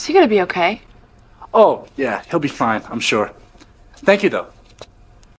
Is he gonna be okay? Oh, yeah, he'll be fine, I'm sure. Thank you, though.